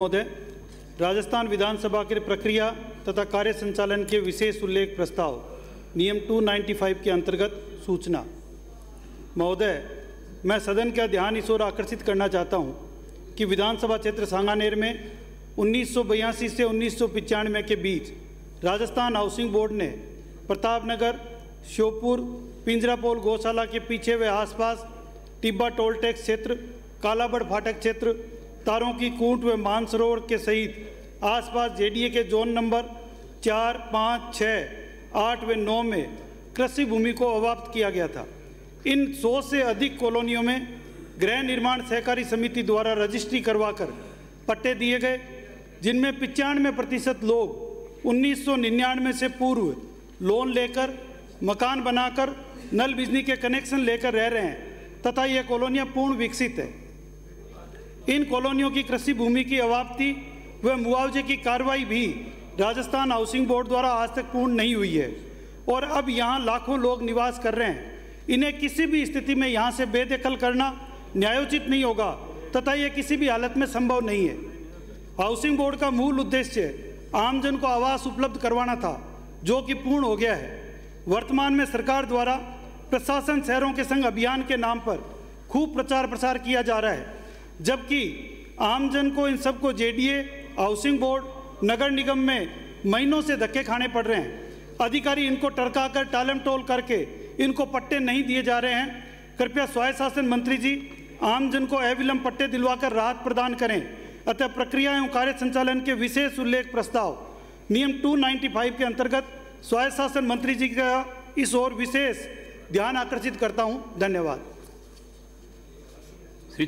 महोदय, राजस्थान विधानसभा की प्रक्रिया तथा कार्य संचालन के विशेष उल्लेख प्रस्ताव, नियम 295 के अंतर्गत सूचना। महोदय, मैं सदन का ध्यान इस ओर आकर्षित करना चाहता हूँ कि विधानसभा क्षेत्र सांगानेर में उन्नीस सौ बयासी से उन्नीस सौ पंचानवे के बीच राजस्थान हाउसिंग बोर्ड ने प्रतापनगर, श्योपुर, पिंजरापोल गौशाला के पीछे व आसपास टिब्बा टोल टैक्स क्षेत्र, कालाबड़ फाटक क्षेत्र तारों की कूट व मानसरोवर के सहित आसपास जेडीए के जोन नंबर चार, पाँच छः आठ व नौ में कृषि भूमि को अवाप्त किया गया था। इन सौ से अधिक कॉलोनियों में गृह निर्माण सहकारी समिति द्वारा रजिस्ट्री करवाकर पट्टे दिए गए, जिनमें पचानवे प्रतिशत लोग उन्नीस सौ निन्यानवे से पूर्व लोन लेकर, मकान बनाकर, नल बिजली के कनेक्शन लेकर रह रहे हैं, तथा ये कॉलोनियाँ पूर्ण विकसित है। इन कॉलोनियों की कृषि भूमि की अवाप्ति व मुआवजे की कार्रवाई भी राजस्थान हाउसिंग बोर्ड द्वारा आज तक पूर्ण नहीं हुई है। और अब यहाँ लाखों लोग निवास कर रहे हैं। इन्हें किसी भी स्थिति में यहाँ से बेदखल करना न्यायोचित नहीं होगा, तथा यह किसी भी हालत में संभव नहीं है। हाउसिंग बोर्ड का मूल उद्देश्य आमजन को आवास उपलब्ध करवाना था, जो कि पूर्ण हो गया है। वर्तमान में सरकार द्वारा प्रशासन शहरों के संग अभियान के नाम पर खूब प्रचार प्रसार किया जा रहा है। जबकि आमजन को इन सबको जेडीए, हाउसिंग बोर्ड, नगर निगम में महीनों से धक्के खाने पड़ रहे हैं। अधिकारी इनको टरकाकर, टालम टोल करके इनको पट्टे नहीं दिए जा रहे हैं। कृपया स्वायत्त शासन मंत्री जी, आमजन को अविलंब पट्टे दिलवाकर राहत प्रदान करें। अतः प्रक्रिया एवं कार्य संचालन के विशेष उल्लेख प्रस्ताव, नियम 295 के अंतर्गत स्वायत्त शासन मंत्री जी का इस ओर विशेष ध्यान आकर्षित करता हूँ। धन्यवाद। श्री